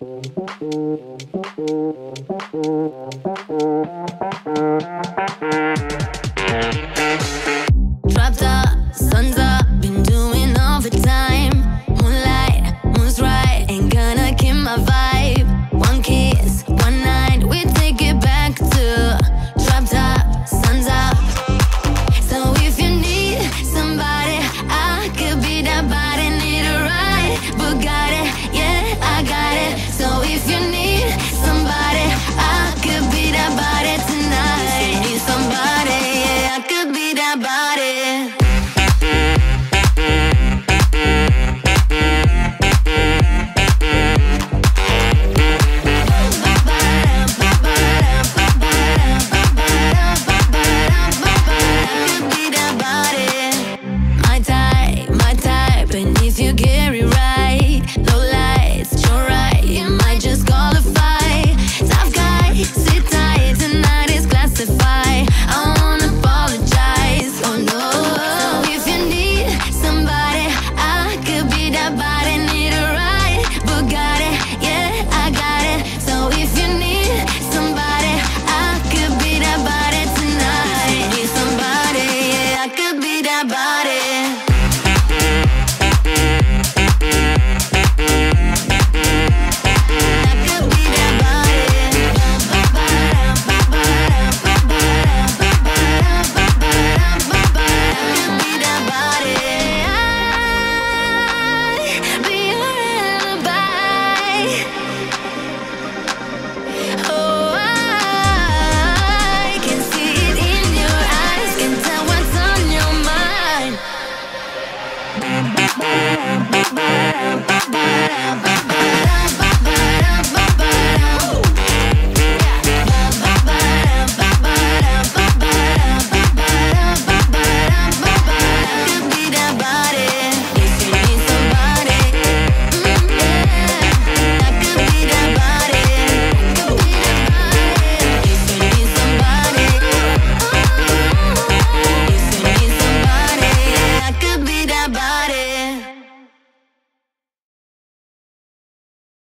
Dropped up, sun's up, been doing. Moonlight, moon's right, ain't gonna kill my vibe.